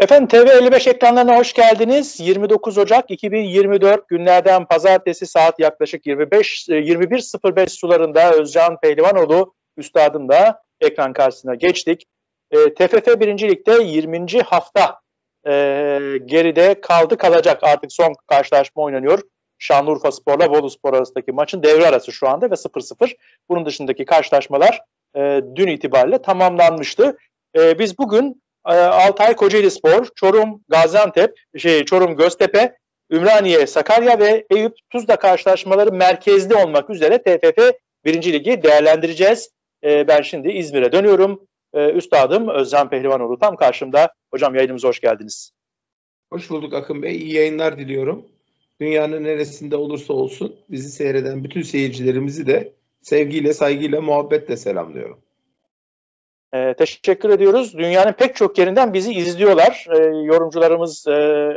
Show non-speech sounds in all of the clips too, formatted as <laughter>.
Efendim TV55 ekranlarına hoş geldiniz. 29 Ocak 2024 günlerden pazartesi saat yaklaşık 25 21.05 sularında Özcan Pehlivanoğlu üstadım da ekran karşısına geçtik. E, TFF birincilikte 20. hafta e, geride kaldı kalacak. Artık son karşılaşma oynanıyor. Şanlıurfa Spor'la Bolu Spor arasındaki maçın devre arası şu anda ve 0-0. Bunun dışındaki karşılaşmalar e, dün itibariyle tamamlanmıştı. E, biz bugün e, Altay Kocaeli Spor, Çorum Gaziantep, şey Çorum Göztepe, Ümraniye Sakarya ve Eyüp Tuzla karşılaşmaları merkezli olmak üzere TFF 1. Ligi değerlendireceğiz. E, ben şimdi İzmir'e dönüyorum. E, Üstadım Özcan Pehlivanoğlu tam karşımda. Hocam yayınımıza hoş geldiniz. Hoş bulduk Akın Bey. İyi yayınlar diliyorum. Dünyanın neresinde olursa olsun bizi seyreden bütün seyircilerimizi de sevgiyle, saygıyla, muhabbetle selamlıyorum. E, teşekkür ediyoruz. Dünyanın pek çok yerinden bizi izliyorlar. E, yorumcularımız, e,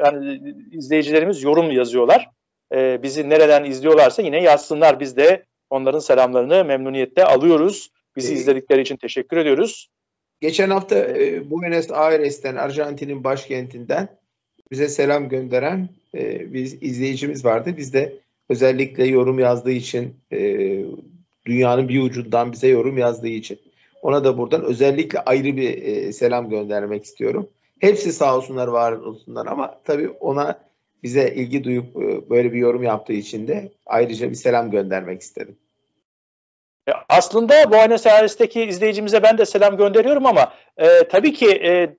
yani izleyicilerimiz yorum yazıyorlar. E, bizi nereden izliyorlarsa yine yazsınlar. Biz de onların selamlarını memnuniyetle alıyoruz. Bizi e, izledikleri için teşekkür ediyoruz. Geçen hafta e, Buenos Aires'ten, Arjantin'in başkentinden bize selam gönderen e, bir izleyicimiz vardı. Biz de özellikle yorum yazdığı için, e, dünyanın bir ucundan bize yorum yazdığı için ona da buradan özellikle ayrı bir e, selam göndermek istiyorum. Hepsi sağ olsunlar, var olsunlar ama tabii ona bize ilgi duyup e, böyle bir yorum yaptığı için de ayrıca bir selam göndermek istedim. E, aslında Buenos Aires'teki izleyicimize ben de selam gönderiyorum ama e, tabii ki e,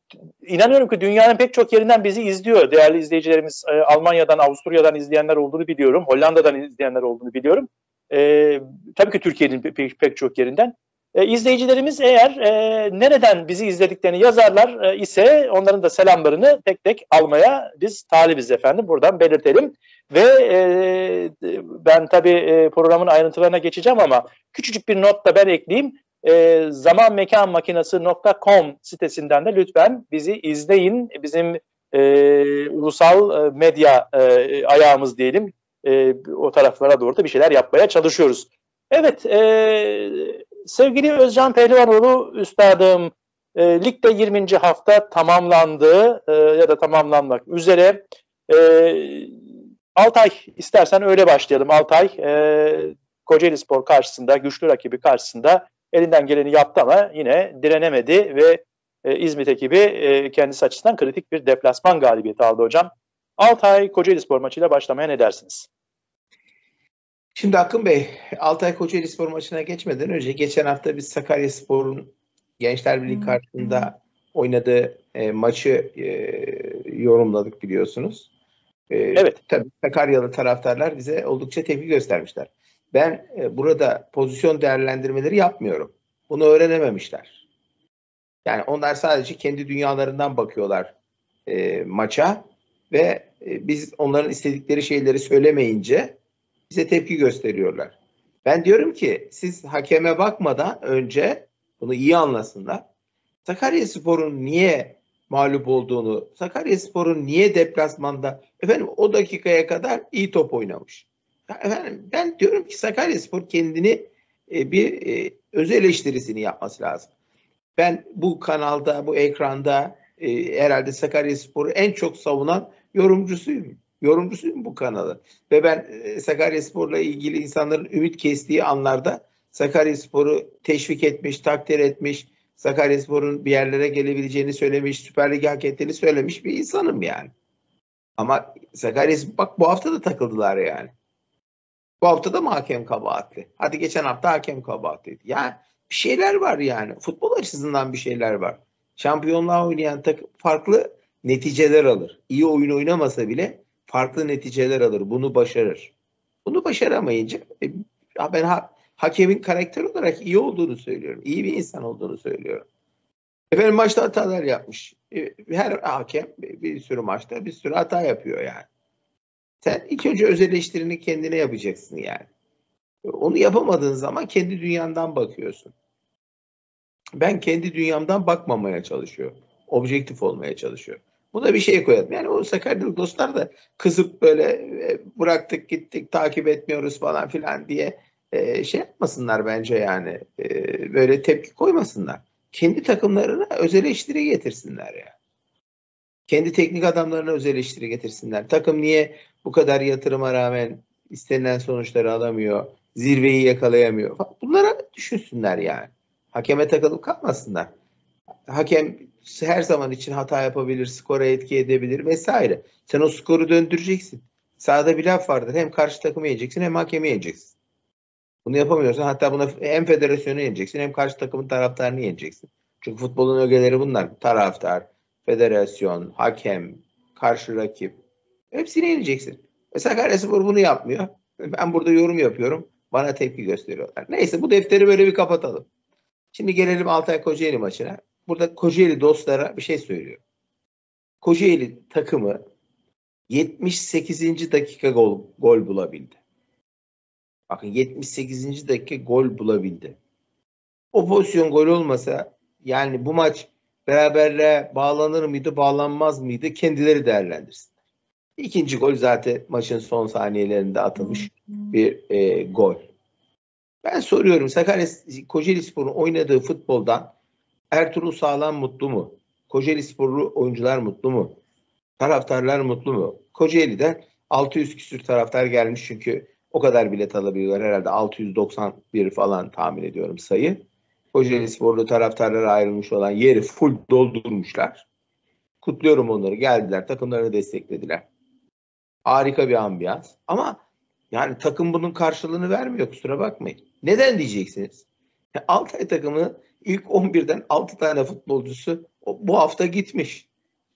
inanıyorum ki dünyanın pek çok yerinden bizi izliyor. Değerli izleyicilerimiz e, Almanya'dan, Avusturya'dan izleyenler olduğunu biliyorum. Hollanda'dan izleyenler olduğunu biliyorum. E, tabii ki Türkiye'nin pek, pek çok yerinden. E, izleyicilerimiz eğer e, nereden bizi izlediklerini yazarlar e, ise onların da selamlarını tek tek almaya biz talibiz efendim. Buradan belirtelim. Ve e, ben tabii e, programın ayrıntılarına geçeceğim ama küçücük bir not da ben ekleyeyim. E, zamanmekanmakinası.com sitesinden de lütfen bizi izleyin. Bizim e, ulusal medya e, ayağımız diyelim. E, o taraflara doğru da bir şeyler yapmaya çalışıyoruz. Evet, e, sevgili Özcan Pehlivanoğlu üstadım, e, ligde 20. hafta tamamlandı e, ya da tamamlanmak üzere. E, Altay istersen öyle başlayalım. Altay e, Kocaeli Spor karşısında, güçlü rakibi karşısında elinden geleni yaptı ama yine direnemedi ve e, İzmit ekibi e, kendisi açısından kritik bir deplasman galibiyeti aldı hocam. Altay Kocaeli Spor maçıyla başlamaya ne dersiniz? Şimdi Akın Bey, Altay Kocaeli Spor maçına geçmeden önce geçen hafta biz Sakarya Spor'un Gençler Birliği karşısında oynadığı e, maçı e, yorumladık biliyorsunuz. E, evet. Tabii Sakaryalı taraftarlar bize oldukça tepki göstermişler. Ben e, burada pozisyon değerlendirmeleri yapmıyorum. Bunu öğrenememişler. Yani onlar sadece kendi dünyalarından bakıyorlar e, maça ve e, biz onların istedikleri şeyleri söylemeyince bize tepki gösteriyorlar. Ben diyorum ki siz hakeme bakmadan önce bunu iyi anlasınlar. Sakarya Spor'un niye mağlup olduğunu, Sakarya Spor'un niye deplasmanda efendim o dakikaya kadar iyi top oynamış. efendim ben diyorum ki Sakarya Spor kendini e, bir e, öz eleştirisini yapması lazım. Ben bu kanalda, bu ekranda e, herhalde Sakarya Spor'u en çok savunan yorumcusuyum yorumcusuyum bu kanalı. Ve ben e, Sakaryaspor'la ilgili insanların ümit kestiği anlarda Sakaryaspor'u teşvik etmiş, takdir etmiş, Sakaryaspor'un bir yerlere gelebileceğini söylemiş, Süper Lig hak ettiğini söylemiş bir insanım yani. Ama Sakaryaspor bak bu hafta da takıldılar yani. Bu hafta da mı hakem kabahatli? Hadi geçen hafta hakem kabahatliydi. Yani bir şeyler var yani. Futbol açısından bir şeyler var. Şampiyonluğa oynayan takım farklı neticeler alır. İyi oyun oynamasa bile farklı neticeler alır. Bunu başarır. Bunu başaramayınca e, ben ha, hakemin karakter olarak iyi olduğunu söylüyorum. İyi bir insan olduğunu söylüyorum. Efendim maçta hatalar yapmış. E, her hakem bir sürü maçta bir sürü hata yapıyor yani. Sen ilk önce öz eleştirini kendine yapacaksın yani. Onu yapamadığın zaman kendi dünyandan bakıyorsun. Ben kendi dünyamdan bakmamaya çalışıyorum. Objektif olmaya çalışıyorum. Buna bir şey koyalım. Yani o Sakaryalı dostlar da kızıp böyle e, bıraktık gittik takip etmiyoruz falan filan diye e, şey yapmasınlar bence yani. E, böyle tepki koymasınlar. Kendi takımlarına öz eleştiri getirsinler ya. Kendi teknik adamlarına öz eleştiri getirsinler. Takım niye bu kadar yatırıma rağmen istenilen sonuçları alamıyor, zirveyi yakalayamıyor. Bunlara düşünsünler yani. Hakeme takılıp kalmasınlar. Hakem her zaman için hata yapabilir, skora etki edebilir vesaire. Sen o skoru döndüreceksin. Sağda bir laf vardır. Hem karşı takımı yeneceksin hem hakemi yeneceksin. Bunu yapamıyorsan hatta buna hem federasyonu yeneceksin hem karşı takımın taraftarını yeneceksin. Çünkü futbolun ögeleri bunlar. Taraftar, federasyon, hakem, karşı rakip. Hepsini yeneceksin. Mesela Kayserispor bunu yapmıyor. Ben burada yorum yapıyorum. Bana tepki gösteriyorlar. Neyse bu defteri böyle bir kapatalım. Şimdi gelelim Altay Kocaeli maçına. Burada Kocaeli dostlara bir şey söylüyor. Kocaeli takımı 78. dakika gol, gol bulabildi. Bakın 78. dakika gol bulabildi. O pozisyon gol olmasa yani bu maç beraberliğe bağlanır mıydı, bağlanmaz mıydı kendileri değerlendirsinler. İkinci gol zaten maçın son saniyelerinde atılmış bir e, gol. Ben soruyorum Sakarya Kocaeli Spor'un oynadığı futboldan Ertuğrul Sağlam mutlu mu? Kocaeli Sporlu oyuncular mutlu mu? Taraftarlar mutlu mu? Kocaeli'den 600 küsür taraftar gelmiş çünkü o kadar bilet alabiliyorlar. Herhalde 691 falan tahmin ediyorum sayı. Kocaeli Sporlu taraftarlara ayrılmış olan yeri full doldurmuşlar. Kutluyorum onları. Geldiler. Takımlarını desteklediler. Harika bir ambiyans. Ama yani takım bunun karşılığını vermiyor. Kusura bakmayın. Neden diyeceksiniz? Altay takımı ilk 11'den 6 tane futbolcusu bu hafta gitmiş.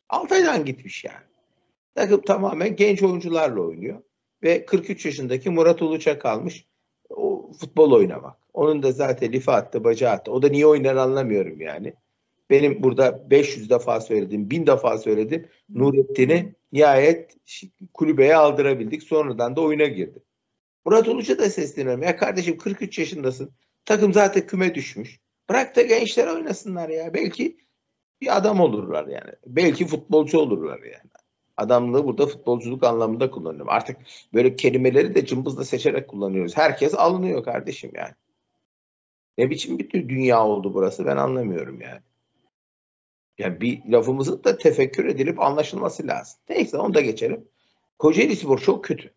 Altay'dan gitmiş yani. Takım tamamen genç oyuncularla oynuyor. Ve 43 yaşındaki Murat Uluç'a kalmış o futbol oynamak. Onun da zaten lifa attı, bacağı attı. O da niye oynar anlamıyorum yani. Benim burada 500 defa söyledim, 1000 defa söyledim. Nurettin'i nihayet kulübeye aldırabildik. Sonradan da oyuna girdi. Murat Uluç'a da sesleniyorum. Ya kardeşim 43 yaşındasın. Takım zaten küme düşmüş. Bırak da gençler oynasınlar ya. Belki bir adam olurlar yani. Belki futbolcu olurlar yani. Adamlığı burada futbolculuk anlamında kullanıyorum. Artık böyle kelimeleri de cımbızla seçerek kullanıyoruz. Herkes alınıyor kardeşim yani. Ne biçim bir dünya oldu burası ben anlamıyorum yani. Yani bir lafımızın da tefekkür edilip anlaşılması lazım. Neyse onu da geçelim. Kocaeli Spor çok kötü.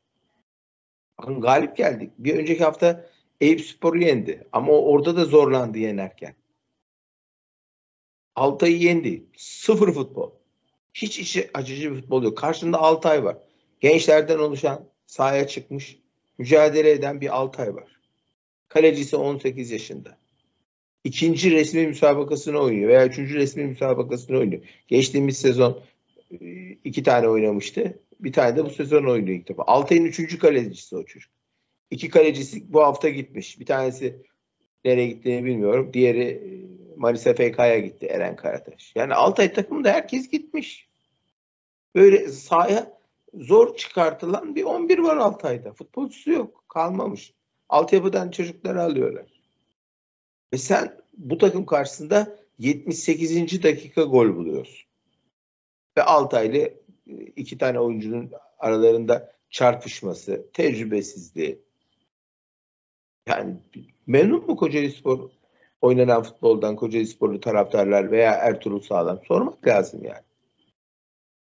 Bakın galip geldik. Bir önceki hafta Eyüp Spor'u yendi. Ama orada da zorlandı yenerken. Altay'ı yendi. Sıfır futbol. Hiç içi acıcı bir futbol yok. Karşında Altay var. Gençlerden oluşan sahaya çıkmış, mücadele eden bir Altay var. Kalecisi 18 yaşında. İkinci resmi müsabakasını oynuyor veya üçüncü resmi müsabakasını oynuyor. Geçtiğimiz sezon e, iki tane oynamıştı. Bir tane de bu sezon oynuyor ilk defa. Altay'ın üçüncü kalecisi o çocuk. İki kalecisi bu hafta gitmiş. Bir tanesi nereye gittiğini bilmiyorum. Diğeri e, Manisa FK'ya gitti Eren Karataş. Yani Altay takımında herkes gitmiş. Böyle sahaya zor çıkartılan bir 11 var Altay'da. Futbolcusu yok. Kalmamış. Altyapıdan çocukları alıyorlar. Ve sen bu takım karşısında 78. dakika gol buluyorsun. Ve Altaylı e, iki tane oyuncunun aralarında çarpışması, tecrübesizliği. Yani memnun mu Kocaeli Spor oynanan futboldan Kocaeli Sporlu taraftarlar veya Ertuğrul Sağlam sormak lazım yani.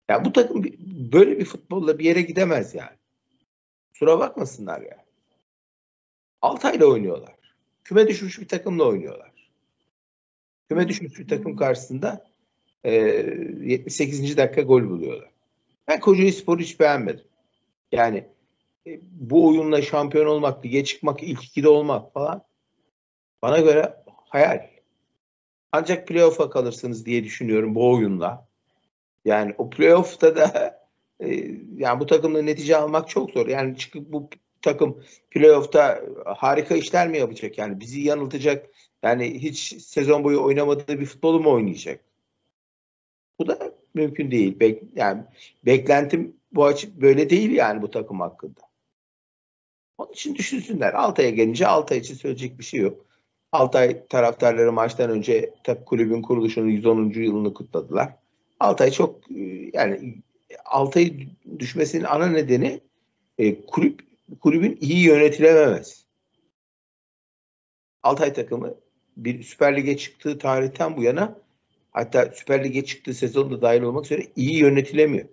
Ya bu takım böyle bir futbolla bir yere gidemez yani. Sura bakmasınlar yani. Altay'la oynuyorlar. Küme düşmüş bir takımla oynuyorlar. Küme düşmüş bir takım karşısında e, 78. dakika gol buluyorlar. Ben Kocaeli Spor'u hiç beğenmedim. Yani bu oyunla şampiyon olmak, lige çıkmak, ilk ikide olmak falan bana göre hayal. Ancak playoff'a kalırsınız diye düşünüyorum bu oyunla. Yani o playoff'ta da <laughs> e, yani bu takımla netice almak çok zor. Yani çıkıp bu takım playoff'ta harika işler mi yapacak? Yani bizi yanıltacak. Yani hiç sezon boyu oynamadığı bir futbolu mu oynayacak? Bu da mümkün değil. Bek, yani beklentim bu açı böyle değil yani bu takım hakkında. Onun için düşünsünler. Altay'a gelince Altay için söyleyecek bir şey yok. Altay taraftarları maçtan önce tabii kulübün kuruluşunun 110. yılını kutladılar. Altay çok e, yani Altay düşmesinin ana nedeni e, kulüp kulübün iyi yönetilememez. Altay takımı bir Süper Lig'e çıktığı tarihten bu yana hatta Süper Lig'e çıktığı sezonda dahil olmak üzere iyi yönetilemiyor.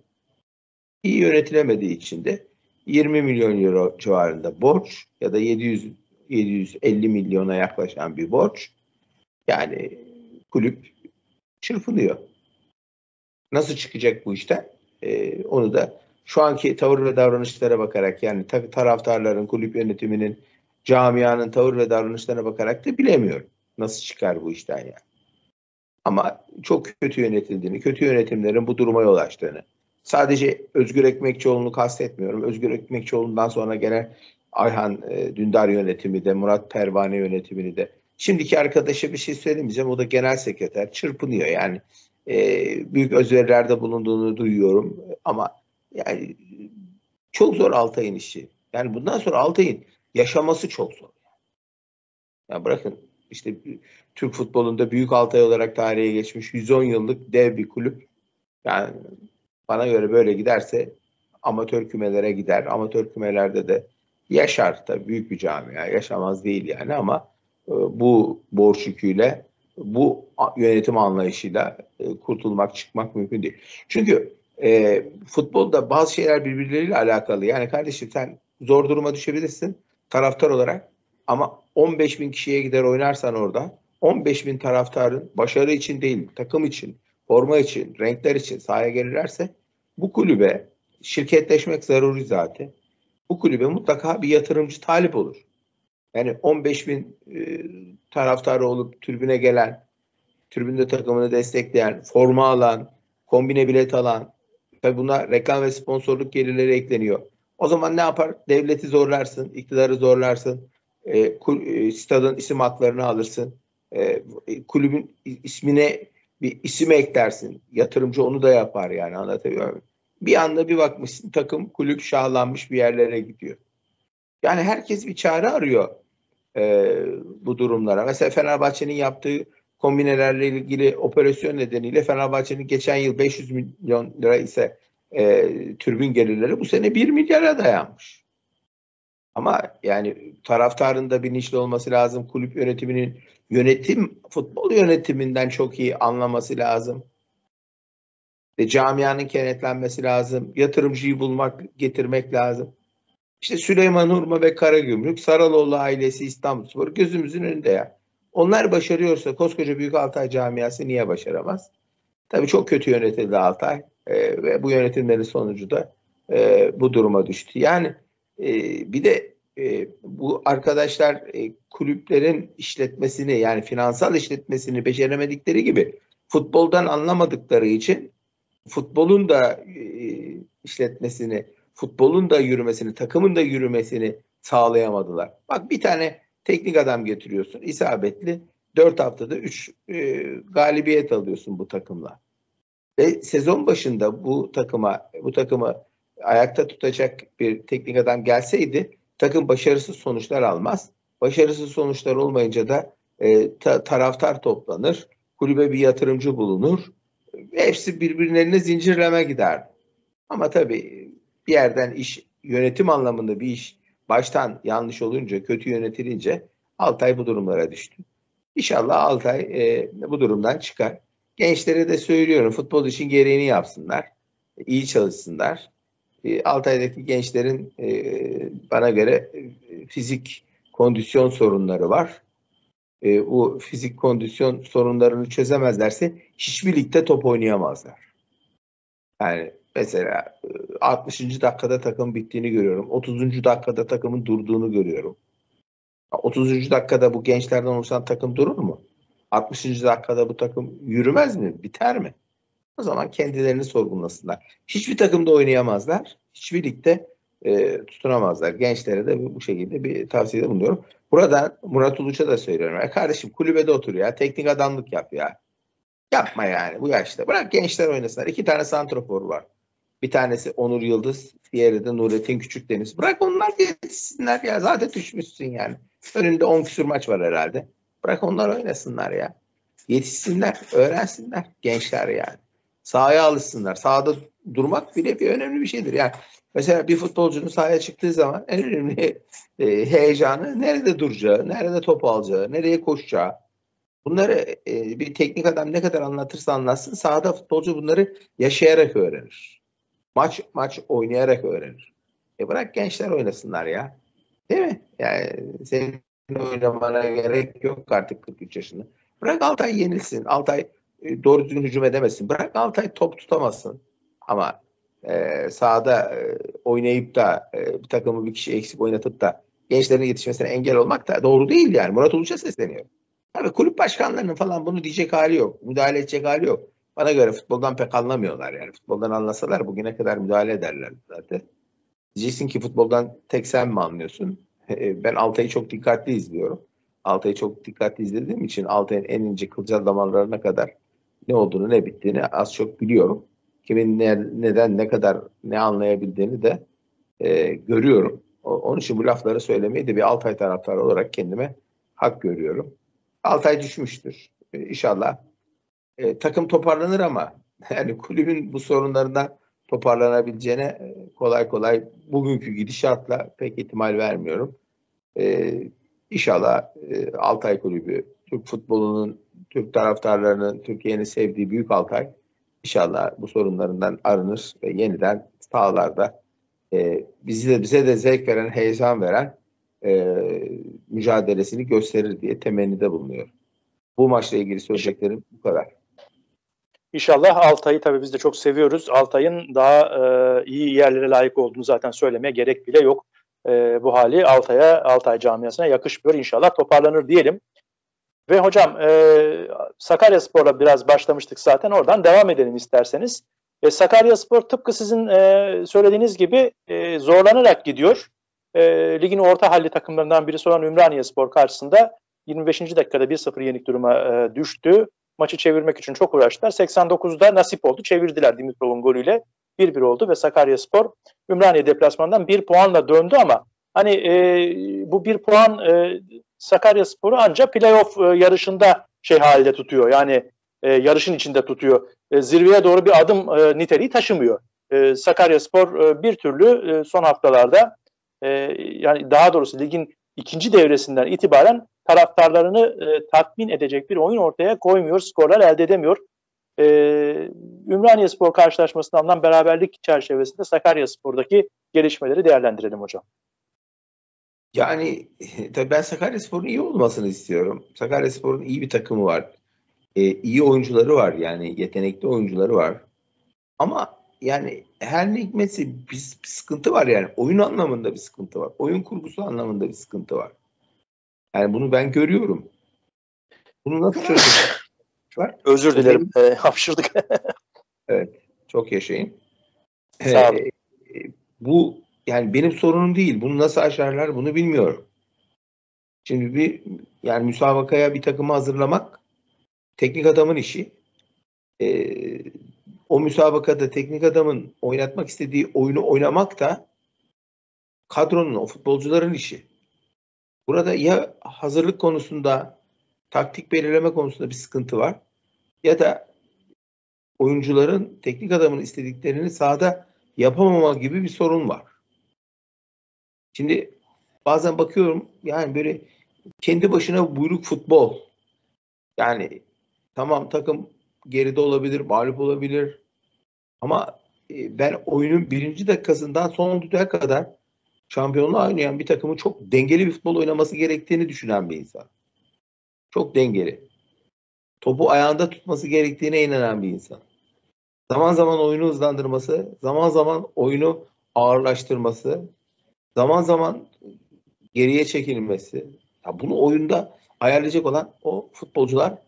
İyi yönetilemediği için de 20 milyon euro civarında borç ya da 700 750 milyona yaklaşan bir borç. Yani kulüp çırpınıyor. Nasıl çıkacak bu işten? Ee, onu da şu anki tavır ve davranışlara bakarak yani taraftarların, kulüp yönetiminin, camianın tavır ve davranışlarına bakarak da bilemiyorum. Nasıl çıkar bu işten yani. Ama çok kötü yönetildiğini, kötü yönetimlerin bu duruma yol açtığını. Sadece Özgür Ekmekçioğlu'nu kastetmiyorum. Özgür Ekmekçioğlu'ndan sonra gelen Ayhan e, Dündar yönetimi de, Murat Pervane yönetimini de. Şimdiki arkadaşa bir şey söylemeyeceğim. O da genel sekreter. Çırpınıyor yani. E, büyük özverilerde bulunduğunu duyuyorum. Ama yani çok zor Altay'ın işi. Yani bundan sonra Altay'ın yaşaması çok zor. Yani bırakın işte Türk futbolunda büyük Altay olarak tarihe geçmiş 110 yıllık dev bir kulüp. Yani bana göre böyle giderse amatör kümelere gider. Amatör kümelerde de yaşar tabii büyük bir camia. Yaşamaz değil yani ama e, bu borç yüküyle bu yönetim anlayışıyla e, kurtulmak, çıkmak mümkün değil. Çünkü e, futbolda bazı şeyler birbirleriyle alakalı. Yani kardeşim sen zor duruma düşebilirsin taraftar olarak ama 15 bin kişiye gider oynarsan orada 15 bin taraftarın başarı için değil takım için, forma için, renkler için sahaya gelirlerse bu kulübe şirketleşmek zaruri zaten. Bu kulübe mutlaka bir yatırımcı talip olur. Yani 15 bin e, taraftarı olup tribüne gelen, tribünde takımını destekleyen, forma alan, kombine bilet alan, tabi buna reklam ve sponsorluk gelirleri ekleniyor. O zaman ne yapar? Devleti zorlarsın, iktidarı zorlarsın, e, e, stadın isim haklarını alırsın, e, kulübün ismine bir isim eklersin. Yatırımcı onu da yapar yani anlatabiliyor muyum? Bir anda bir bakmışsın takım kulüp şahlanmış bir yerlere gidiyor. Yani herkes bir çare arıyor e, bu durumlara. Mesela Fenerbahçe'nin yaptığı kombinelerle ilgili operasyon nedeniyle Fenerbahçe'nin geçen yıl 500 milyon lira ise e, türbün gelirleri bu sene 1 milyara dayanmış. Ama yani taraftarın da bilinçli olması lazım. Kulüp yönetiminin yönetim, futbol yönetiminden çok iyi anlaması lazım. Ve camianın kenetlenmesi lazım. Yatırımcıyı bulmak, getirmek lazım. İşte Süleyman Hurma ve Karagümrük, Saraloğlu ailesi İstanbulspor gözümüzün önünde ya. Onlar başarıyorsa koskoca Büyük Altay camiası niye başaramaz? Tabii çok kötü yönetildi Altay e, ve bu yönetimlerin sonucu da e, bu duruma düştü. Yani e, bir de e, bu arkadaşlar e, kulüplerin işletmesini yani finansal işletmesini beceremedikleri gibi futboldan anlamadıkları için futbolun da e, işletmesini, futbolun da yürümesini, takımın da yürümesini sağlayamadılar. Bak bir tane teknik adam getiriyorsun isabetli. Dört haftada üç e, galibiyet alıyorsun bu takımla. Ve sezon başında bu takıma bu takımı ayakta tutacak bir teknik adam gelseydi takım başarısız sonuçlar almaz. Başarısız sonuçlar olmayınca da e, ta, taraftar toplanır. Kulübe bir yatırımcı bulunur. Hepsi birbirlerine zincirleme gider. Ama tabii bir yerden iş yönetim anlamında bir iş baştan yanlış olunca, kötü yönetilince Altay bu durumlara düştü. İnşallah Altay e, bu durumdan çıkar. Gençlere de söylüyorum futbol için gereğini yapsınlar. iyi çalışsınlar. E, Altay'daki gençlerin e, bana göre e, fizik kondisyon sorunları var. Bu fizik kondisyon sorunlarını çözemezlerse hiçbir ligde top oynayamazlar. Yani mesela 60. E, dakikada takım bittiğini görüyorum. 30. dakikada takımın durduğunu görüyorum. 30. dakikada bu gençlerden oluşan takım durur mu? 60. dakikada bu takım yürümez mi? Biter mi? O zaman kendilerini sorgulasınlar. Hiçbir takımda oynayamazlar. Hiçbir ligde e, tutunamazlar. Gençlere de bu şekilde bir tavsiyede bulunuyorum. Burada Murat Uluç'a da söylüyorum. Ya kardeşim kulübede otur ya. Teknik adamlık yap ya. Yapma yani bu yaşta. Bırak gençler oynasınlar. İki tane santrofor var. Bir tanesi Onur Yıldız, diğeri de Nurettin Küçükdeniz. Bırak onlar yetişsinler ya. Zaten düşmüşsün yani. Önünde 10 küsur maç var herhalde. Bırak onlar oynasınlar ya. Yetişsinler, öğrensinler gençler yani. Sahaya alışsınlar. Sahada durmak bile bir önemli bir şeydir. Yani mesela bir futbolcunun sahaya çıktığı zaman en önemli e, heyecanı nerede duracağı, nerede top alacağı, nereye koşacağı. Bunları e, bir teknik adam ne kadar anlatırsa anlatsın sahada futbolcu bunları yaşayarak öğrenir. Maç maç oynayarak öğrenir. E bırak gençler oynasınlar ya. Değil mi? Yani senin oynamana gerek yok artık 43 yaşında. Bırak Altay yenilsin. Altay doğru düzgün hücum edemesin. Bırak Altay top tutamasın. Ama e, sahada e, oynayıp da e, bir takımı bir kişi eksik oynatıp da gençlerin yetişmesine engel olmak da doğru değil yani. Murat Uluç'a sesleniyor. Tabii kulüp başkanlarının falan bunu diyecek hali yok. Müdahale edecek hali yok. Bana göre futboldan pek anlamıyorlar yani. Futboldan anlasalar bugüne kadar müdahale ederler zaten. Diyeceksin ki futboldan tek sen mi anlıyorsun? <laughs> Ben Altay'ı çok dikkatli izliyorum. Altay'ı çok dikkatli izlediğim için Altay'ın en ince kılcal damarlarına kadar ne olduğunu ne bittiğini az çok biliyorum. Kimin ne, neden ne kadar ne anlayabildiğini de e, görüyorum. O, onun için bu lafları söylemeyi de bir Altay taraftarı olarak kendime hak görüyorum. Altay düşmüştür. E, inşallah e, takım toparlanır ama <laughs> yani kulübün bu sorunlarından toparlanabileceğine e, kolay kolay bugünkü gidişatla pek ihtimal vermiyorum. E, inşallah e, Altay Kulübü, Türk futbolunun, Türk taraftarlarının, Türkiye'nin sevdiği Büyük Altay inşallah bu sorunlarından arınır ve yeniden sahalarda e, bizi de bize de zevk veren, heyecan veren e, mücadelesini gösterir diye temennide bulunuyorum. Bu maçla ilgili söyleyeceklerim bu kadar. İnşallah Altay'ı tabii biz de çok seviyoruz. Altay'ın daha e, iyi yerlere layık olduğunu zaten söylemeye gerek bile yok. E, bu hali Altay'a, Altay camiasına yakışmıyor. İnşallah toparlanır diyelim. Ve hocam e, Sakarya Spor'la biraz başlamıştık zaten. Oradan devam edelim isterseniz. E, Sakarya Spor tıpkı sizin e, söylediğiniz gibi e, zorlanarak gidiyor. E, ligin orta halli takımlarından birisi olan Ümraniye Spor karşısında 25. dakikada 1-0 yenik duruma e, düştü maçı çevirmek için çok uğraştılar. 89'da nasip oldu. Çevirdiler Dimitrov'un golüyle. 1-1 oldu ve Sakaryaspor Ümraniye deplasmanından bir puanla döndü ama hani e, bu bir puan e, Sakaryaspor'u ancak playoff e, yarışında şey halde tutuyor. Yani e, yarışın içinde tutuyor. E, zirveye doğru bir adım e, niteliği taşımıyor. E, Sakaryaspor e, bir türlü e, son haftalarda e, yani daha doğrusu ligin ikinci devresinden itibaren taraftarlarını e, tatmin edecek bir oyun ortaya koymuyor, skorlar elde edemiyor. E, Ümraniye Spor karşılaşmasından beraberlik çerçevesinde Sakarya Spor'daki gelişmeleri değerlendirelim hocam. Yani <laughs> tabii ben Sakarya Spor'un iyi olmasını istiyorum. Sakarya Spor'un iyi bir takımı var. Ee, iyi oyuncuları var yani yetenekli oyuncuları var. Ama yani her ne hikmetse bir, bir sıkıntı var yani. Oyun anlamında bir sıkıntı var. Oyun kurgusu anlamında bir sıkıntı var. Yani bunu ben görüyorum. Bunu nasıl <laughs> çözecek? var? Özür dilerim. E, hapşırdık. <laughs> evet. Çok yaşayın. Sağ olun. Ee, bu yani benim sorunum değil. Bunu nasıl aşarlar bunu bilmiyorum. Şimdi bir yani müsabakaya bir takımı hazırlamak teknik adamın işi. Ee, o müsabakada teknik adamın oynatmak istediği oyunu oynamak da kadronun, o futbolcuların işi. Burada ya hazırlık konusunda, taktik belirleme konusunda bir sıkıntı var ya da oyuncuların teknik adamın istediklerini sahada yapamama gibi bir sorun var. Şimdi bazen bakıyorum yani böyle kendi başına buyruk futbol. Yani tamam takım geride olabilir, mağlup olabilir. Ama e, ben oyunun birinci dakikasından son düdüğe kadar şampiyonluğa oynayan bir takımın çok dengeli bir futbol oynaması gerektiğini düşünen bir insan. Çok dengeli. Topu ayağında tutması gerektiğine inanan bir insan. Zaman zaman oyunu hızlandırması, zaman zaman oyunu ağırlaştırması, zaman zaman geriye çekilmesi. Ya bunu oyunda ayarlayacak olan o futbolcular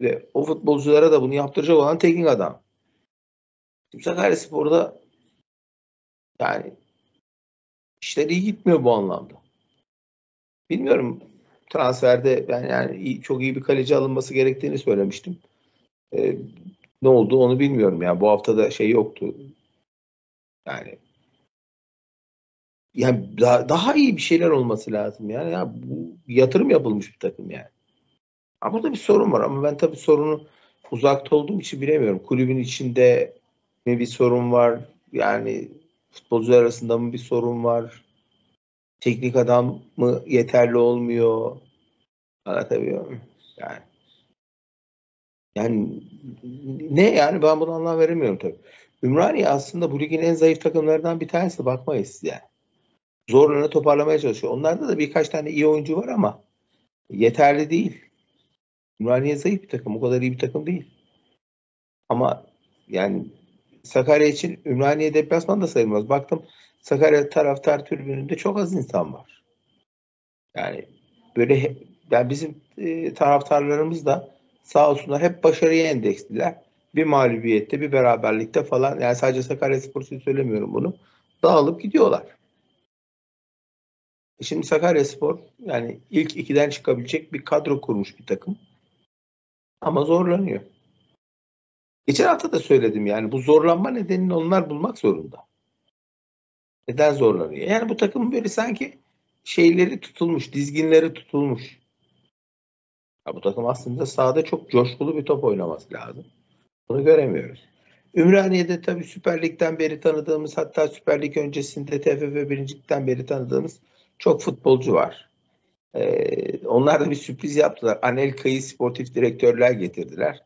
ve o futbolculara da bunu yaptıracak olan teknik adam. Şimdi Sakarya Spor'da yani işler iyi gitmiyor bu anlamda. Bilmiyorum transferde ben yani iyi, çok iyi bir kaleci alınması gerektiğini söylemiştim. Ee, ne oldu onu bilmiyorum yani bu hafta da şey yoktu. Yani yani daha, daha iyi bir şeyler olması lazım yani. Ya bu yatırım yapılmış bir takım yani. Ama burada bir sorun var ama ben tabii sorunu uzakta olduğum için bilemiyorum. Kulübün içinde mi bir sorun var? Yani futbolcular arasında mı bir sorun var? Teknik adam mı yeterli olmuyor? Anlatabiliyor muyum? Yani Yani ne yani ben bunu anlam veremiyorum tabii. Ümraniye aslında bu ligin en zayıf takımlarından bir tanesi bakmayız yani. Zorlarını toparlamaya çalışıyor. Onlarda da birkaç tane iyi oyuncu var ama yeterli değil. Ümraniye zayıf bir takım. O kadar iyi bir takım değil. Ama yani Sakarya için Ümraniye deplasman da sayılmaz. Baktım Sakarya taraftar tribününde çok az insan var. Yani böyle yani bizim e, taraftarlarımız da sağ olsunlar hep başarıya endeksliler. Bir mağlubiyette, bir beraberlikte falan yani sadece Sakarya Spor için söylemiyorum bunu. Dağılıp gidiyorlar. E şimdi Sakarya Spor yani ilk ikiden çıkabilecek bir kadro kurmuş bir takım. Ama zorlanıyor. Geçen hafta da söyledim yani bu zorlanma nedenini onlar bulmak zorunda. Neden zorlanıyor? Yani bu takım böyle sanki şeyleri tutulmuş, dizginleri tutulmuş. Ya bu takım aslında sahada çok coşkulu bir top oynaması lazım. Bunu göremiyoruz. Ümraniye'de tabii Süper Lig'den beri tanıdığımız hatta Süper Lig öncesinde TFF birincilikten beri tanıdığımız çok futbolcu var. Ee, onlar da bir sürpriz yaptılar. Anelka'yı sportif direktörler getirdiler.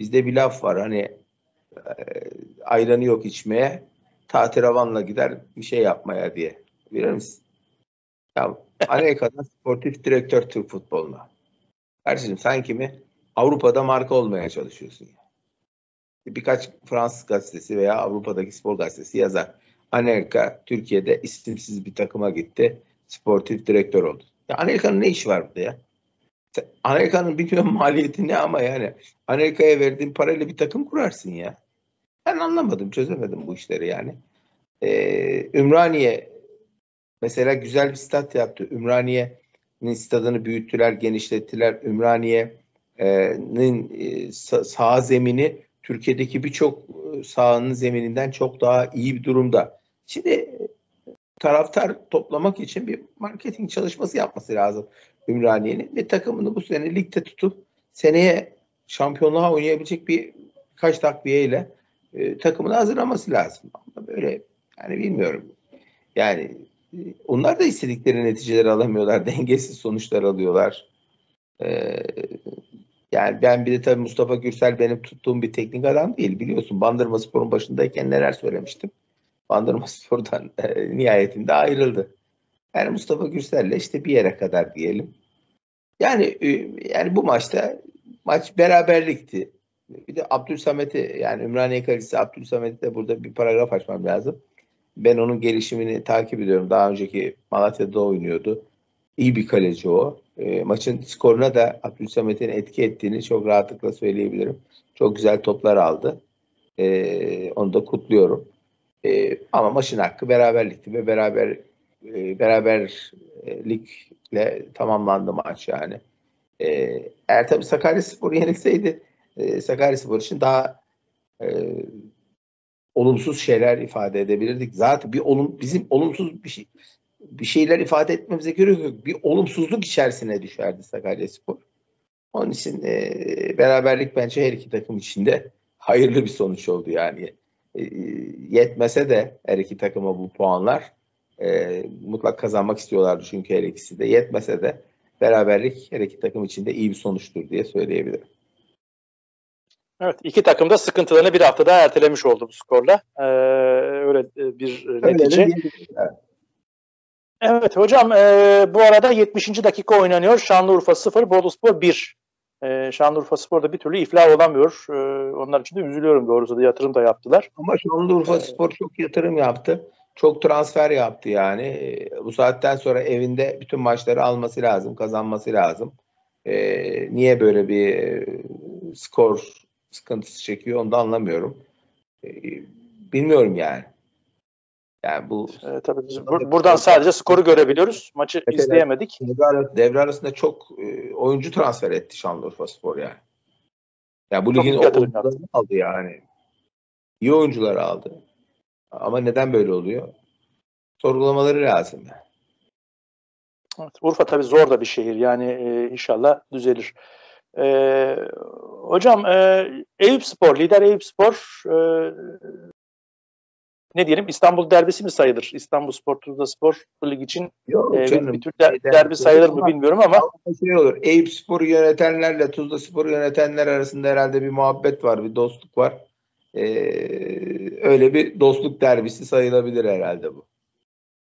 Bizde bir laf var hani e, ayranı yok içmeye tatiravanla gider bir şey yapmaya diye. Bilir misin? Ya Amerika'da <laughs> sportif direktör Türk futboluna. Kardeşim sen kimi? Avrupa'da marka olmaya çalışıyorsun. Birkaç Fransız gazetesi veya Avrupa'daki spor gazetesi yazar. Amerika Türkiye'de isimsiz bir takıma gitti. Sportif direktör oldu. Ya Amerika'nın ne işi var burada ya? Amerika'nın bilmiyorum <laughs> maliyeti ne ama yani Amerika'ya verdiğin parayla bir takım kurarsın ya. Ben anlamadım, çözemedim bu işleri yani. Ee, Ümraniye mesela güzel bir stat yaptı. Ümraniye'nin stadını büyüttüler, genişlettiler. Ümraniye'nin e, sağ zemini Türkiye'deki birçok e, sahanın zemininden çok daha iyi bir durumda. Şimdi taraftar toplamak için bir marketing çalışması yapması lazım Ümraniye'nin ve takımını bu sene ligde tutup seneye şampiyonluğa oynayabilecek bir kaç takviyeyle e, takımını hazırlaması lazım. Ama böyle yani bilmiyorum. Yani e, onlar da istedikleri neticeleri alamıyorlar. <laughs> Dengesiz sonuçlar alıyorlar. Ee, yani ben bir de tabii Mustafa Gürsel benim tuttuğum bir teknik adam değil. Biliyorsun Bandırma Spor'un başındayken neler söylemiştim. Bandırma Spor'dan e, nihayetinde ayrıldı. Yani Mustafa Gürsel'le işte bir yere kadar diyelim. Yani e, yani bu maçta maç beraberlikti. Bir de Abdülsamet'i yani Ümraniye kalecisi Abdülsamet'i de burada bir paragraf açmam lazım. Ben onun gelişimini takip ediyorum. Daha önceki Malatya'da oynuyordu. İyi bir kaleci o. E, maçın skoruna da Abdülsamet'in etki ettiğini çok rahatlıkla söyleyebilirim. Çok güzel toplar aldı. E, onu da kutluyorum. E, ama maçın hakkı beraberlikti ve beraber e, beraberlikle tamamlandı maç yani. E, eğer tabii Sakarya Spor yenilseydi e, Sakarya Spor için daha e, olumsuz şeyler ifade edebilirdik. Zaten bir olum bizim olumsuz bir şey bir şeyler ifade etmemize gerek yok. Bir olumsuzluk içerisine düşerdi Sakarya Spor. Onun için e, beraberlik bence her iki takım içinde hayırlı bir sonuç oldu yani. E, yetmese de her iki takıma bu puanlar e, mutlak kazanmak istiyorlardı çünkü her ikisi de. Yetmese de beraberlik her iki takım içinde iyi bir sonuçtur diye söyleyebilirim. Evet, iki takım da sıkıntılarını bir hafta daha ertelemiş oldu bu skorla. Ee, öyle e, bir netice. Evet. evet hocam e, bu arada 70. dakika oynanıyor. Şanlıurfa 0, Boluspor 1. E, Şanlıurfa Spor da bir türlü iflah olamıyor. E, onlar için de üzülüyorum doğrusu da yatırım da yaptılar. Ama Şanlıurfa ee, Spor çok yatırım yaptı. Çok transfer yaptı yani. E, bu saatten sonra evinde bütün maçları alması lazım, kazanması lazım. E, niye böyle bir e, skor sıkıntısı çekiyor onu da anlamıyorum. E, bilmiyorum yani. Yani bu e, tabii biz bur- buradan sadece skoru görebiliyoruz. Maçı evet, izleyemedik. Devre, devre arasında çok e, oyuncu transfer etti Şanlıurfa Spor yani. Yani bu ligin oyuncularını aldı yani. İyi oyuncular aldı. Ama neden böyle oluyor? Sorgulamaları lazım yani. Evet, Urfa tabii zor da bir şehir. Yani e, inşallah düzelir. E, hocam e, Eyüp Spor, lider Eyüp Spor e, ne diyelim İstanbul derbisi mi sayılır? İstanbul Spor Tuzla Spor Lig için Yok, e, canım, bir tür der, derbi sayılır mı bilmiyorum ama şey olur. Eyüp Spor'u yönetenlerle Tuzla Spor'u yönetenler arasında herhalde bir muhabbet var, bir dostluk var. Ee, öyle bir dostluk derbisi sayılabilir herhalde bu.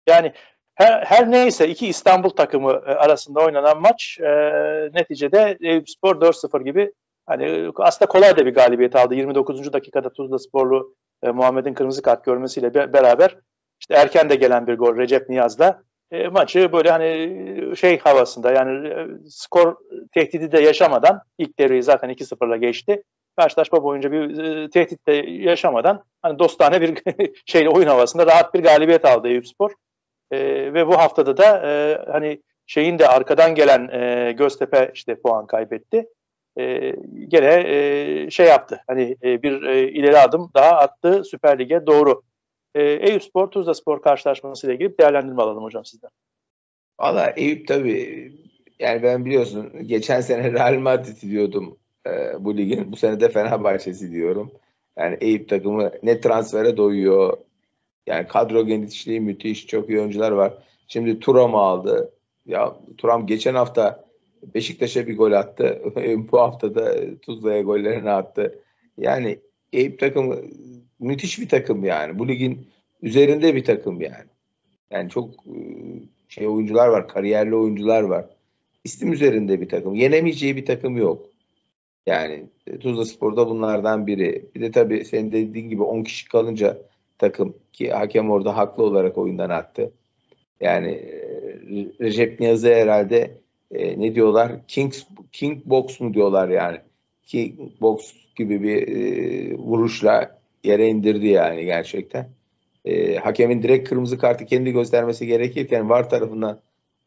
Yani her, her neyse iki İstanbul takımı e, arasında oynanan maç e, neticede Eyüp Spor 4-0 gibi hani aslında kolay da bir galibiyet aldı. 29. dakikada Tuzla Sporlu e, Muhammed'in kırmızı kart görmesiyle be, beraber işte erken de gelen bir gol Recep Niyaz'la e, maçı böyle hani şey havasında yani e, skor tehdidi de yaşamadan ilk devreyi zaten 2-0'la geçti. Karşılaşma boyunca bir e, tehdit de yaşamadan hani dostane bir <laughs> şey oyun havasında rahat bir galibiyet aldı Eyüp Spor. E, ve bu haftada da e, hani şeyin de arkadan gelen e, Göztepe işte puan kaybetti. E, gene e, şey yaptı. Hani e, bir e, ileri adım daha attı Süper Lig'e doğru. E, Eyüp Spor, Tuzla Spor karşılaşması ile ilgili değerlendirme alalım hocam sizden. Valla Eyüp tabii yani ben biliyorsun geçen sene <laughs> Real Madrid diyordum e, bu ligin. Bu sene de Fenerbahçe'si diyorum. Yani Eyüp takımı ne transfere doyuyor. Yani kadro genişliği müthiş. Çok iyi oyuncular var. Şimdi Turam'ı aldı. Ya Turam geçen hafta Beşiktaş'a bir gol attı. <laughs> bu hafta da Tuzla'ya gollerini attı. Yani Eyüp takımı müthiş bir takım yani. Bu ligin üzerinde bir takım yani. Yani çok e, şey oyuncular var, kariyerli oyuncular var. İstim üzerinde bir takım. Yenemeyeceği bir takım yok. Yani e, Tuzla Spor'da bunlardan biri. Bir de tabii senin dediğin gibi 10 kişi kalınca takım ki hakem orada haklı olarak oyundan attı. Yani e, Recep Niyaz'ı herhalde e, ne diyorlar? Kings, King Box mu diyorlar yani. King Box gibi bir e, vuruşla yere indirdi yani gerçekten. E, hakemin direkt kırmızı kartı kendi göstermesi gerekirken VAR tarafından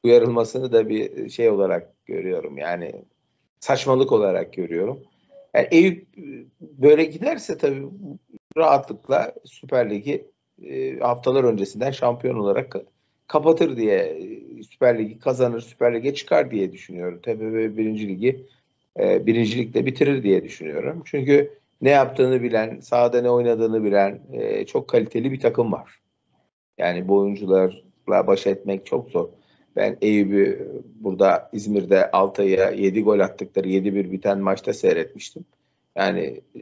uyarılmasını da bir şey olarak görüyorum. Yani saçmalık olarak görüyorum. Yani Eyüp böyle giderse tabii rahatlıkla Süper Lig'i e, haftalar öncesinden şampiyon olarak kapatır diye e, Süper Lig'i kazanır, Süper Lig'e çıkar diye düşünüyorum. TBB birinci ligi e, birincilikte bitirir diye düşünüyorum. Çünkü ne yaptığını bilen, sahada ne oynadığını bilen e, çok kaliteli bir takım var. Yani bu oyuncularla baş etmek çok zor. Ben Eyüp'ü burada İzmir'de Altay'a 7 gol attıkları 7-1 biten maçta seyretmiştim. Yani e,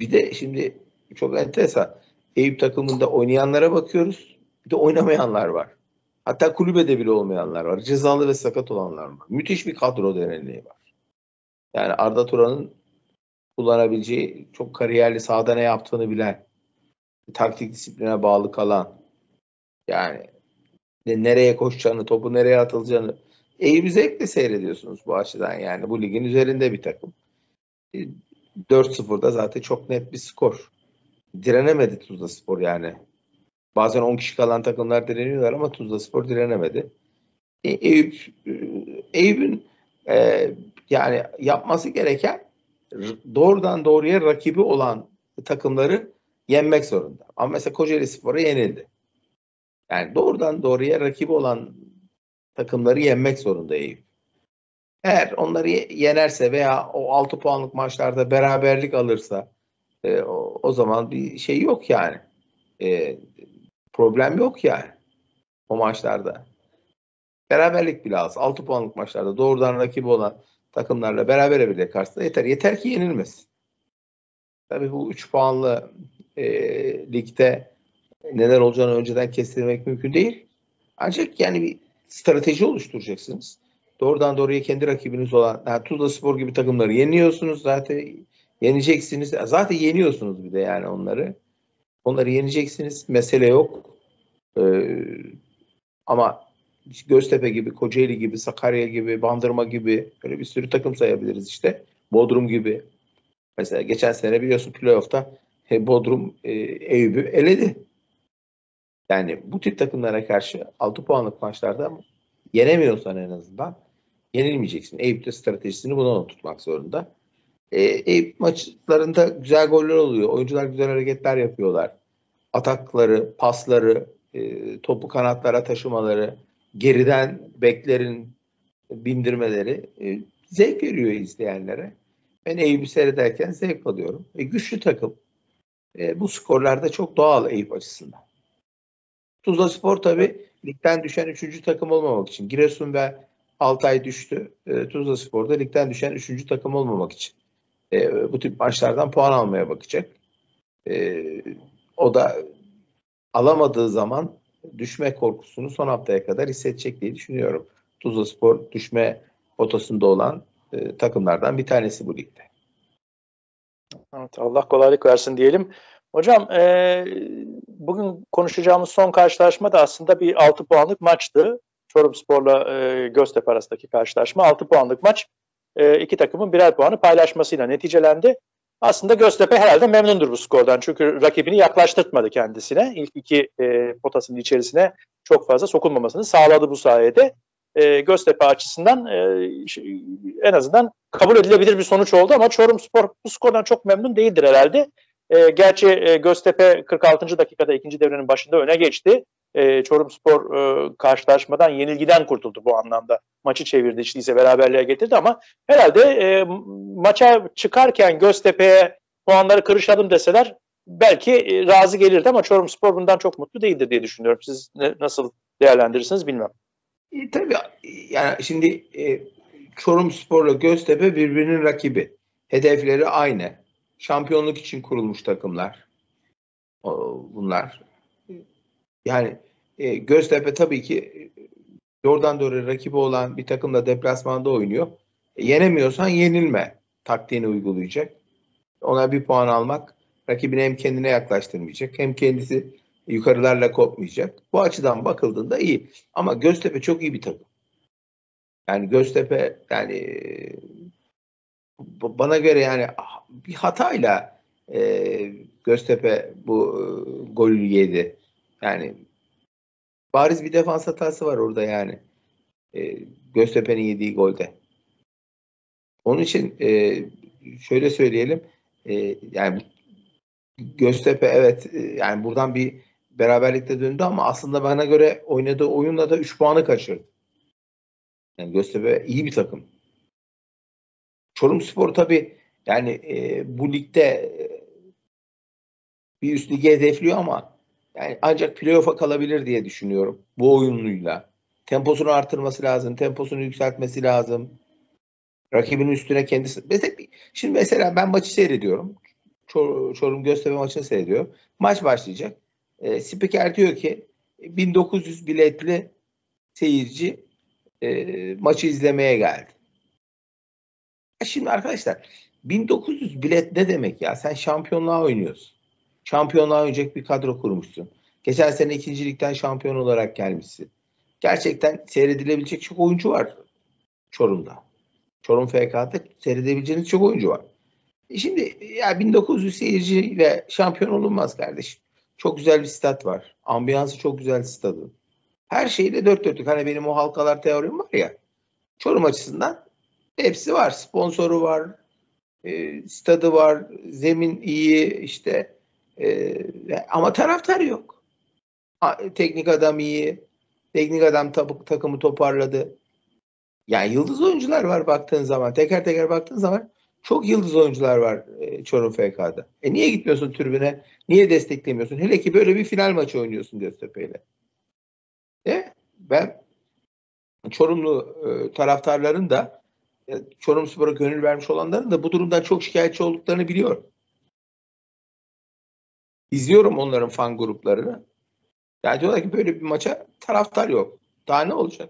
bir de şimdi çok enteresan. Eyüp takımında oynayanlara bakıyoruz. Bir de oynamayanlar var. Hatta kulübede bile olmayanlar var. Cezalı ve sakat olanlar var. Müthiş bir kadro derinliği var. Yani Arda Turan'ın kullanabileceği çok kariyerli sahada ne yaptığını bilen, taktik disipline bağlı kalan, yani nereye koşacağını, topu nereye atılacağını Eyüp'ü zevkle seyrediyorsunuz bu açıdan yani. Bu ligin üzerinde bir takım. 4-0'da zaten çok net bir skor. Direnemedi Tuzla Spor yani. Bazen 10 kişi kalan takımlar direniyorlar ama Tuzla Spor direnemedi. E, Eyüp Eyüp'ün e, yani yapması gereken doğrudan doğruya rakibi olan takımları yenmek zorunda. Ama mesela Kocaeli Spor'a yenildi. Yani doğrudan doğruya rakibi olan takımları yenmek zorunda Eyüp. Eğer onları yenerse veya o 6 puanlık maçlarda beraberlik alırsa e, o, o zaman bir şey yok yani. E, problem yok yani o maçlarda. Beraberlik bile alsa 6 puanlık maçlarda doğrudan rakibi olan takımlarla beraber bile karşısında yeter. Yeter ki yenilmesin. Tabii bu 3 puanlı e, ligde neler olacağını önceden kestirmek mümkün değil. Ancak yani bir strateji oluşturacaksınız. Doğrudan doğruya kendi rakibiniz olan yani Tuzla Spor gibi takımları yeniyorsunuz zaten yeneceksiniz. Zaten yeniyorsunuz bir de yani onları. Onları yeneceksiniz. Mesele yok. Ee, ama Göztepe gibi, Kocaeli gibi, Sakarya gibi, Bandırma gibi böyle bir sürü takım sayabiliriz işte. Bodrum gibi. Mesela geçen sene biliyorsun playoff'ta Bodrum e, Eyüp'ü eledi. Yani bu tip takımlara karşı 6 puanlık maçlarda yenemiyorsan en azından yenilmeyeceksin. Eyüp de stratejisini buna tutmak zorunda. E, Eyüp maçlarında güzel goller oluyor. Oyuncular güzel hareketler yapıyorlar. Atakları, pasları, e, topu kanatlara taşımaları, geriden beklerin bindirmeleri e, zevk veriyor izleyenlere. Ben Eyüp'ü seyrederken zevk alıyorum. E, güçlü takım. e, bu skorlarda çok doğal Eyüp açısından. Tuzla Spor tabi ligden düşen üçüncü takım olmamak için. Giresun ve Altay düştü. E, Tuzla Spor'da ligden düşen üçüncü takım olmamak için. E, bu tip maçlardan puan almaya bakacak. E, o da alamadığı zaman düşme korkusunu son haftaya kadar hissedecek diye düşünüyorum. Tuzla Spor düşme potasında olan e, takımlardan bir tanesi bu ligde. Evet, Allah kolaylık versin diyelim. Hocam e, bugün konuşacağımız son karşılaşma da aslında bir 6 puanlık maçtı. Çorum Spor'la e, Göztepe arasındaki karşılaşma 6 puanlık maç. E, iki takımın birer puanı paylaşmasıyla neticelendi. Aslında Göztepe herhalde memnundur bu skordan. Çünkü rakibini yaklaştırtmadı kendisine. İlk iki e, potasının içerisine çok fazla sokulmamasını sağladı bu sayede. E, Göztepe açısından e, en azından kabul edilebilir bir sonuç oldu ama Çorum Spor bu skordan çok memnun değildir herhalde. E, gerçi e, Göztepe 46. dakikada ikinci devrenin başında öne geçti. E, Çorum Spor e, karşılaşmadan yenilgiden kurtuldu bu anlamda. Maçı çevirdi ise beraberliğe getirdi ama herhalde e, maça çıkarken Göztepe'ye puanları kırışalım deseler belki e, razı gelirdi ama Çorum Spor bundan çok mutlu değildir diye düşünüyorum. Siz ne, nasıl değerlendirirsiniz bilmem. E, tabii yani şimdi e, Çorum Spor'la Göztepe birbirinin rakibi. Hedefleri aynı. Şampiyonluk için kurulmuş takımlar. Bunlar. Yani e, Göztepe tabii ki e, doğrudan doğru rakibi olan bir takımla deplasmanda oynuyor. E, yenemiyorsan yenilme taktiğini uygulayacak. Ona bir puan almak rakibini hem kendine yaklaştırmayacak hem kendisi yukarılarla kopmayacak. Bu açıdan bakıldığında iyi. Ama Göztepe çok iyi bir takım. Yani Göztepe yani bana göre yani bir hatayla e, Göztepe bu e, golü yedi. Yani bariz bir defans hatası var orada yani. E, Göztepe'nin yediği golde. Onun için e, şöyle söyleyelim. E, yani Göztepe evet e, yani buradan bir beraberlikte döndü ama aslında bana göre oynadığı oyunla da 3 puanı kaçırdı. Yani Göztepe iyi bir takım. Çorum Spor tabi yani e, bu ligde e, bir üst lige hedefliyor ama yani ancak playoff'a kalabilir diye düşünüyorum bu oyunluyla. Temposunu artırması lazım, temposunu yükseltmesi lazım. Rakibinin üstüne kendisi. Mesela, şimdi mesela ben maçı seyrediyorum. Çor Çorum Göztepe maçını seyrediyor. Maç başlayacak. E, spiker diyor ki 1900 biletli seyirci e, maçı izlemeye geldi. Şimdi arkadaşlar 1900 bilet ne demek ya? Sen şampiyonluğa oynuyorsun. Şampiyonluğa oynayacak bir kadro kurmuşsun. Geçen sene ikincilikten şampiyon olarak gelmişsin. Gerçekten seyredilebilecek çok oyuncu var Çorum'da. Çorum FK'da seyredebileceğiniz çok oyuncu var. E şimdi ya 1900 seyirciyle şampiyon olunmaz kardeşim. Çok güzel bir stat var. Ambiyansı çok güzel stadın. Her şeyde dört dörtlük. Hani benim o halkalar teorim var ya. Çorum açısından hepsi var. Sponsoru var. E, stadı var. Zemin iyi işte. E, ama taraftar yok. Teknik adam iyi. Teknik adam tab- takımı toparladı. Yani yıldız oyuncular var baktığın zaman. Teker teker baktığın zaman çok yıldız oyuncular var e, Çorum FK'da. E niye gitmiyorsun tribüne? Niye desteklemiyorsun? Hele ki böyle bir final maçı oynuyorsun Göztepe ile. E, ben Çorumlu e, taraftarların da e, Çorum Spor'a gönül vermiş olanların da bu durumdan çok şikayetçi olduklarını biliyorum. İzliyorum onların fan gruplarını. Yani diyorlar ki böyle bir maça taraftar yok. Daha ne olacak?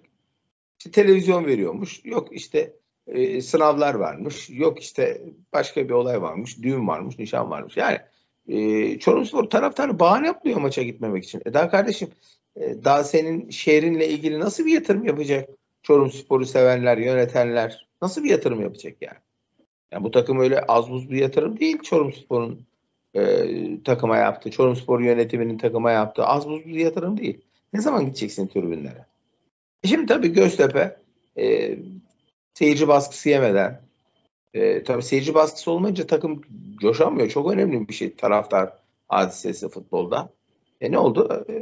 İşte televizyon veriyormuş. Yok işte e, sınavlar varmış. Yok işte başka bir olay varmış. Düğün varmış, nişan varmış. Yani e, Çorumspor taraftarı bahane yapmıyor maça gitmemek için. E daha kardeşim e, daha senin şehrinle ilgili nasıl bir yatırım yapacak Çorumspor'u sevenler, yönetenler? Nasıl bir yatırım yapacak yani? Yani bu takım öyle az buz bir yatırım değil Çorumspor'un e, takıma yaptı. Çorumspor yönetiminin takıma yaptığı az buz bir yatırım değil. Ne zaman gideceksin tribünlere? E şimdi tabii Göztepe e, seyirci baskısı yemeden e, tabii seyirci baskısı olmayınca takım coşamıyor. Çok önemli bir şey taraftar hadisesi futbolda. E ne oldu? E,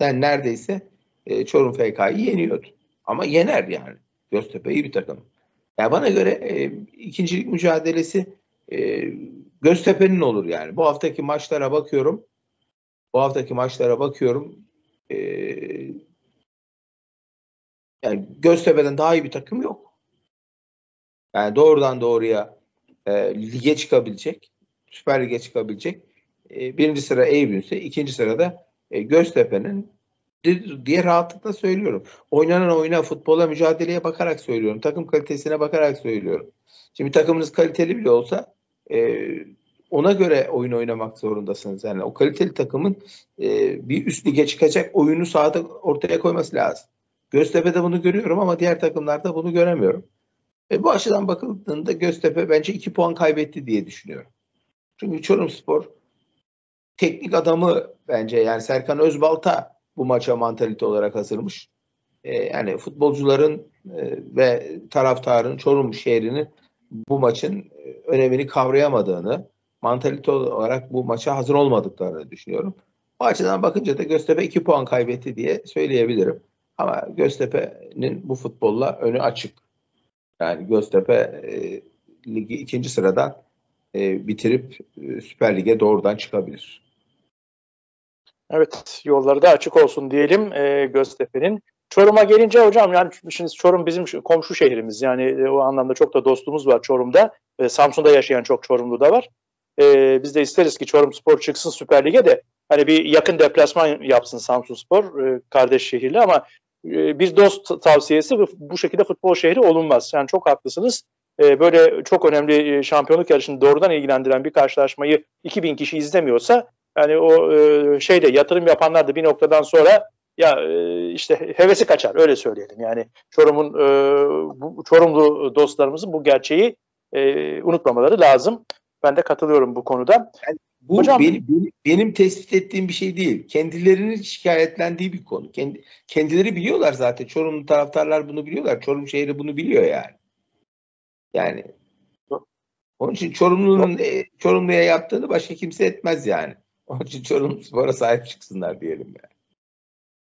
sen neredeyse e, Çorum FK'yı yeniyordu. Ama yener yani. Göztepe iyi bir takım. Yani bana göre e, ikincilik mücadelesi e, Göztepe'nin olur yani. Bu haftaki maçlara bakıyorum. Bu haftaki maçlara bakıyorum. Ee, yani Göztepe'den daha iyi bir takım yok. Yani doğrudan doğruya e, lige çıkabilecek, Süper Lig'e çıkabilecek. E, birinci sıra Eyüp'ün ise ikinci sırada e, Göztepe'nin diye rahatlıkla söylüyorum. Oynanan oyuna, futbola, mücadeleye bakarak söylüyorum. Takım kalitesine bakarak söylüyorum. Şimdi takımınız kaliteli bile olsa e, ona göre oyun oynamak zorundasınız. Yani o kaliteli takımın e, bir üst lige çıkacak oyunu sahada ortaya koyması lazım. Göztepe'de bunu görüyorum ama diğer takımlarda bunu göremiyorum. E, bu açıdan bakıldığında Göztepe bence 2 puan kaybetti diye düşünüyorum. Çünkü Çorumspor teknik adamı bence yani Serkan Özbalta bu maça mantalite olarak hazırmış. E, yani futbolcuların e, ve taraftarın Çorum şehrinin bu maçın e, önemini kavrayamadığını, mantalite olarak bu maça hazır olmadıklarını düşünüyorum. Bu açıdan bakınca da Göztepe 2 puan kaybetti diye söyleyebilirim. Ama Göztepe'nin bu futbolla önü açık. Yani Göztepe e, ligi ikinci sıradan e, bitirip e, Süper Lig'e doğrudan çıkabilir. Evet yolları da açık olsun diyelim e, Göztepe'nin. Çorum'a gelince hocam yani şimdi Çorum bizim komşu şehrimiz yani e, o anlamda çok da dostumuz var Çorum'da. E, Samsun'da yaşayan çok Çorumlu da var. E, biz de isteriz ki Çorum Spor çıksın Süper Lig'e de hani bir yakın deplasman yapsın Samsun Spor e, kardeş şehirli ama e, bir dost tavsiyesi bu, bu şekilde futbol şehri olunmaz. Yani çok haklısınız. E, böyle çok önemli e, şampiyonluk yarışını doğrudan ilgilendiren bir karşılaşmayı 2000 kişi izlemiyorsa yani o e, şeyde yatırım yapanlar da bir noktadan sonra ya e, işte hevesi kaçar öyle söyleyelim. Yani Çorum'un e, bu, Çorumlu dostlarımızın bu gerçeği e, unutmamaları lazım. Ben de katılıyorum bu konuda. Yani bu Hocam, benim, benim, benim tespit ettiğim bir şey değil. Kendilerinin şikayetlendiği bir konu. Kendi, kendileri biliyorlar zaten. Çorumlu taraftarlar bunu biliyorlar. Çorum şehri bunu biliyor yani. Yani onun için Çorumlu'nun Çorumlu'ya yaptığını başka kimse etmez yani. Onun için Çorum Spor'a sahip çıksınlar diyelim yani.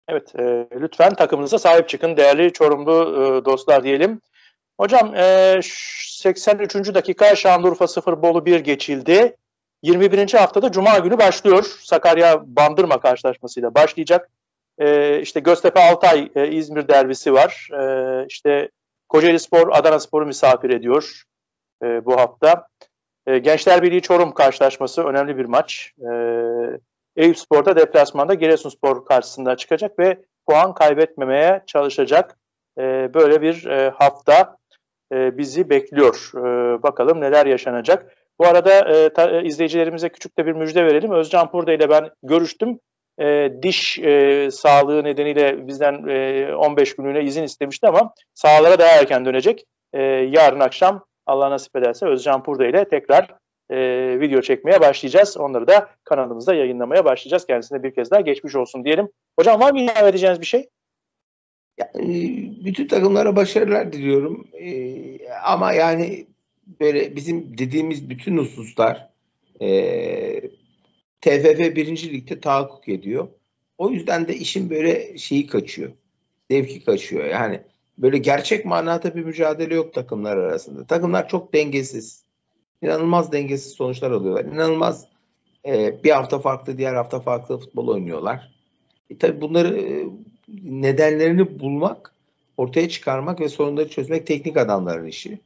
Evet, e, lütfen takımınıza sahip çıkın değerli Çorumlu e, dostlar diyelim. Hocam e, 83. dakika Şanlıurfa 0 Bolu 1 geçildi. 21. haftada Cuma günü başlıyor. Sakarya Bandırma karşılaşmasıyla başlayacak. E, işte Göztepe Altay e, İzmir derbisi var. E, işte Kocaeli Spor Adana Spor'u misafir ediyor e, bu hafta. E, Gençler Birliği Çorum karşılaşması önemli bir maç. E, Eyüp Spor'da deplasmanda Giresunspor karşısında çıkacak ve puan kaybetmemeye çalışacak. E, böyle bir e, hafta e, bizi bekliyor. E, bakalım neler yaşanacak. Bu arada e, ta, e, izleyicilerimize küçük de bir müjde verelim. Özcan Purda ile ben görüştüm. E, diş e, sağlığı nedeniyle bizden e, 15 günlüğüne izin istemişti ama sahalara daha erken dönecek. E, yarın akşam Allah nasip ederse Özcan Purda ile tekrar e, video çekmeye başlayacağız. Onları da kanalımızda yayınlamaya başlayacağız. Kendisine bir kez daha geçmiş olsun diyelim. Hocam var mı ilave edeceğiniz bir şey? Yani, bütün takımlara başarılar diliyorum. Ee, ama yani böyle bizim dediğimiz bütün hususlar e, TFF birinci ligde tahakkuk ediyor. O yüzden de işin böyle şeyi kaçıyor. Zevki kaçıyor. Yani böyle gerçek manada bir mücadele yok takımlar arasında. Takımlar çok dengesiz. İnanılmaz dengesiz sonuçlar alıyorlar. İnanılmaz e, bir hafta farklı, diğer hafta farklı futbol oynuyorlar. E, tabii bunları e, nedenlerini bulmak, ortaya çıkarmak ve sorunları çözmek teknik adamların işi.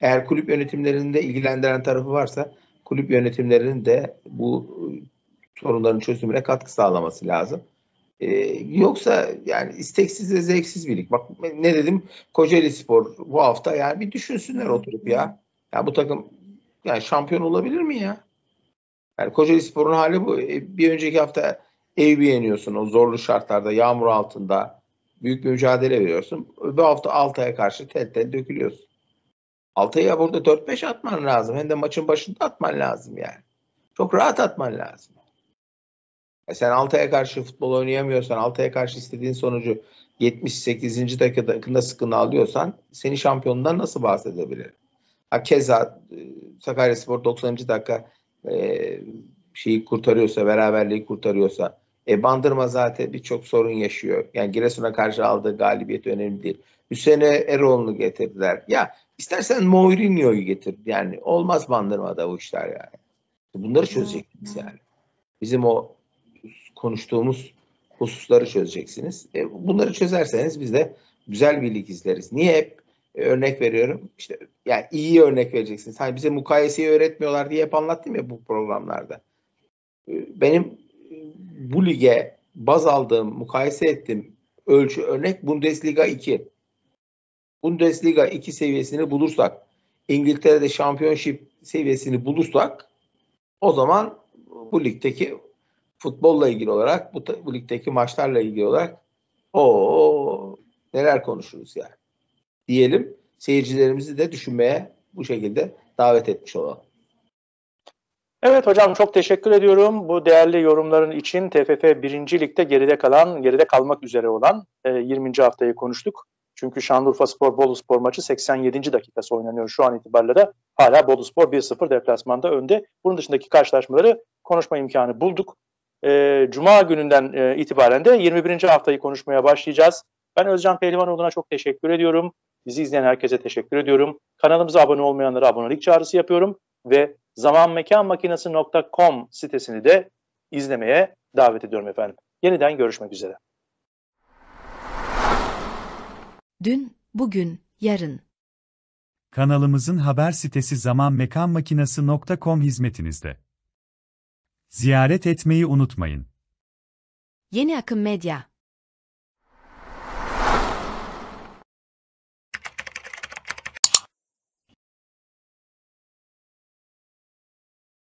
Eğer kulüp yönetimlerinde ilgilendiren tarafı varsa kulüp yönetimlerinin de bu sorunların çözümüne katkı sağlaması lazım. Ee, yoksa yani isteksiz ve zevksiz birlik. Bak ne dedim Kocaeli Spor bu hafta yani bir düşünsünler oturup ya. Ya bu takım yani şampiyon olabilir mi ya? Yani Kocaeli Spor'un hali bu. E, bir önceki hafta ev yeniyorsun o zorlu şartlarda yağmur altında büyük bir mücadele veriyorsun. Bu hafta Altay'a karşı tel tel dökülüyorsun. Altay'a burada 4-5 atman lazım. Hem de maçın başında atman lazım yani. Çok rahat atman lazım. E sen Altay'a karşı futbol oynayamıyorsan, Altay'a karşı istediğin sonucu 78. dakikada sıkını alıyorsan seni şampiyonundan nasıl bahsedebilirim? Keza e, Sakaryaspor 90. dakika e, şeyi kurtarıyorsa, beraberliği kurtarıyorsa e, Bandırma zaten birçok sorun yaşıyor. Yani Giresun'a karşı aldığı galibiyet önemli değil. Hüseyin Eroğlu'nu getirdiler. Ya istersen Mourinho'yu getir. Yani olmaz Bandırma'da bu işler yani. Bunları çözeceksiniz yani. Bizim o konuştuğumuz hususları çözeceksiniz. E, bunları çözerseniz biz de güzel bir lig izleriz. Niye hep örnek veriyorum? İşte yani iyi örnek vereceksiniz. Hani bize mukayeseyi öğretmiyorlar diye hep anlattım ya bu programlarda. E, benim e, bu lige baz aldığım, mukayese ettiğim ölçü örnek Bundesliga 2. Bundesliga 2 seviyesini bulursak, İngiltere'de Championship seviyesini bulursak o zaman bu ligdeki futbolla ilgili olarak, bu, bu ligdeki maçlarla ilgili olarak o neler konuşuruz yani. Diyelim seyircilerimizi de düşünmeye bu şekilde davet etmiş olalım. Evet hocam çok teşekkür ediyorum. Bu değerli yorumların için TFF 1. Lig'de geride kalan, geride kalmak üzere olan e, 20. haftayı konuştuk. Çünkü Şanlıurfa Spor Bolu Spor maçı 87. dakikası oynanıyor şu an itibariyle de. Hala Bolu Spor 1-0 deplasmanda önde. Bunun dışındaki karşılaşmaları konuşma imkanı bulduk. E, Cuma gününden e, itibaren de 21. haftayı konuşmaya başlayacağız. Ben Özcan Pehlivanoğlu'na çok teşekkür ediyorum. Bizi izleyen herkese teşekkür ediyorum. Kanalımıza abone olmayanlara abonelik çağrısı yapıyorum ve zamanmekanmakinesi.com sitesini de izlemeye davet ediyorum efendim. Yeniden görüşmek üzere. Dün, bugün, yarın. Kanalımızın haber sitesi zamanmekanmakinesi.com hizmetinizde. Ziyaret etmeyi unutmayın. Yeni Akım Medya.